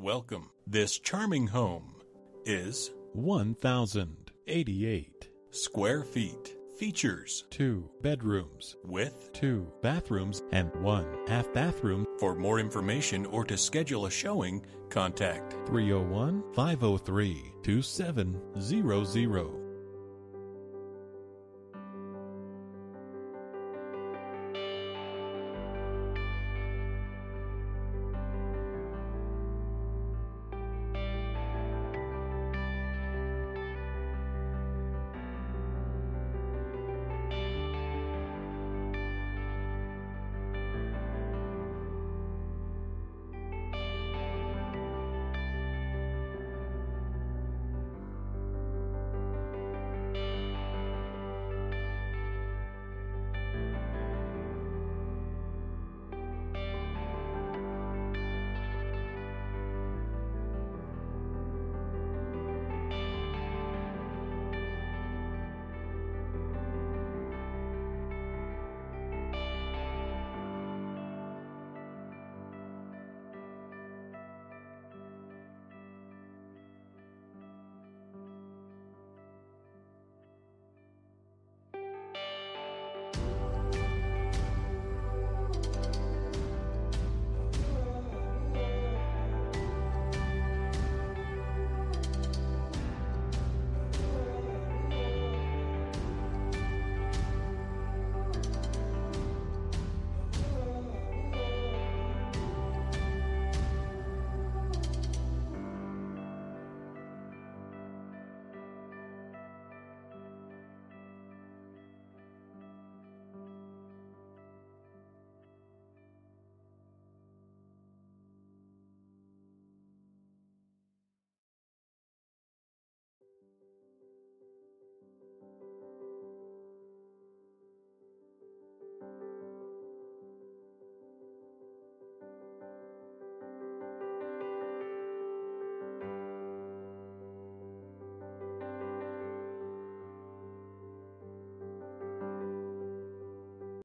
Welcome. This charming home is 1,088. square feet. Features Two bedrooms, with. two bathrooms, and one half bathroom. For more information or to schedule a showing, contact 301 503 2700.